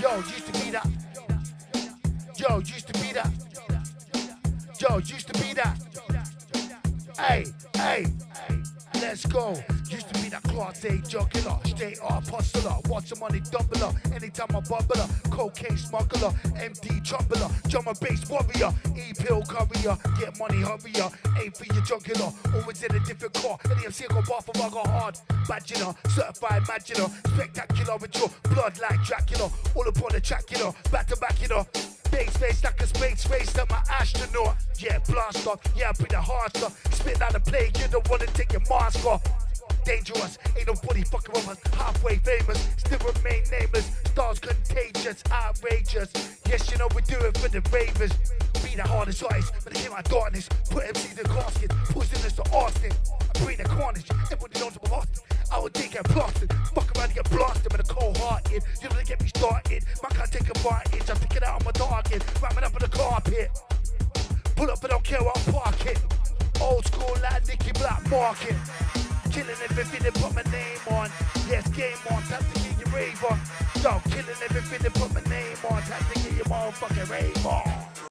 Yo, used to be that. Yo, used to be that. Yo, used to be that. Hey, hey, let's go. Used to be that class A juggler, straight up hustler. Watch some money doubler, anytime I bubble up. Cocaine smuggler, MD troubler, drummer bass warrior, E pill courier. Get money hurrier, aim for your jugular. Always in a different car, any MC go bar for I hard. Badger, certified maginer, spectacular with your blood like Dracula. All upon the track, you know, back to back, you know. Base face like a space race, I'm an astronaut. Yeah, blast off, yeah, I bring the hard stuff. Spit out the play, you don't wanna take your mask off. Dangerous, ain't nobody fucking with us. Halfway famous, still remain nameless. Stars contagious, outrageous. Yes, you know we do it for the ravers. Be the hardest artist, but they hear my darkness. Put MCs get blasted, fuck around and get blasted with a cold hearted. You don't get me started, man can't take advantage. I'm picking out on my target, ramming up on the carpet. Pull up, but don't care what I'm parking. Old school like Nicky Blackmarket. Killing everything they put my name on. Yes, game on, time to get your rave on. Yo, killing everything they put my name on. Time to get your motherfucking rave on.